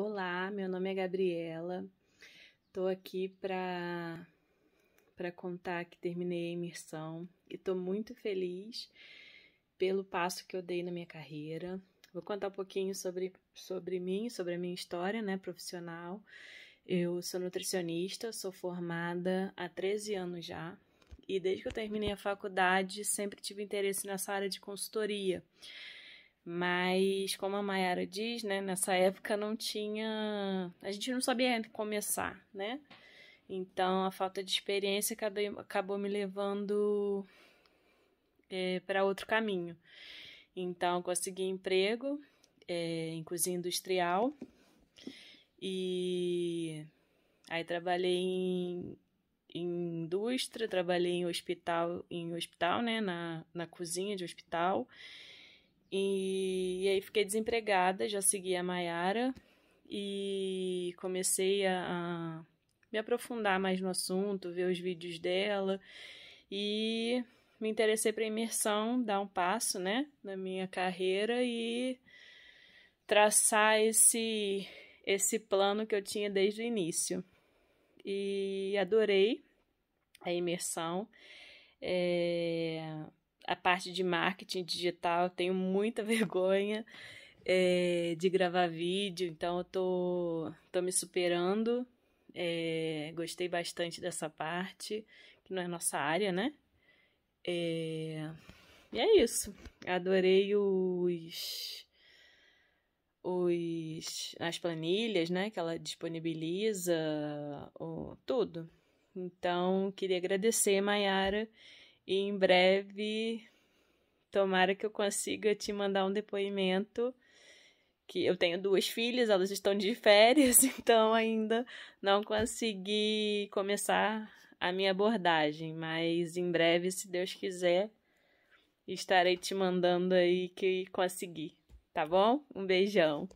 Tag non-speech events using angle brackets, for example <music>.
Olá, meu nome é Gabriela. Estou aqui para para contar que terminei a imersão e estou muito feliz pelo passo que eu dei na minha carreira. Vou contar um pouquinho sobre, sobre mim, sobre a minha história né, profissional. Eu sou nutricionista, sou formada há 13 anos já e desde que eu terminei a faculdade sempre tive interesse nessa área de consultoria. Mas, como a Mayara diz, né, nessa época não tinha. A gente não sabia começar, né? Então, a falta de experiência acabou, me levando é, para outro caminho. Então, consegui emprego é, em cozinha industrial e aí trabalhei em, em indústria, trabalhei em hospital, em hospital, né, na, na cozinha de hospital e, e aí fiquei desempregada, já segui a Maiara e comecei a, a me aprofundar mais no assunto, ver os vídeos dela e me interessei para imersão, dar um passo, né, na minha carreira e traçar esse esse plano que eu tinha desde o início. E adorei a imersão. É, a parte de marketing digital, tenho muita <laughs> vergonha é, de gravar vídeo, então eu tô, tô me superando. É, gostei bastante dessa parte, que não é nossa área, né? É, e é isso. Adorei os, os as planilhas, né? Que ela disponibiliza, o, tudo. Então, queria agradecer, Mayara e em breve, tomara que eu consiga te mandar um depoimento. Que eu tenho duas filhas, elas estão de férias, <laughs> então ainda não consegui começar a minha abordagem, mas em breve, se Deus quiser, estarei te mandando aí que consegui, tá bom? Um beijão.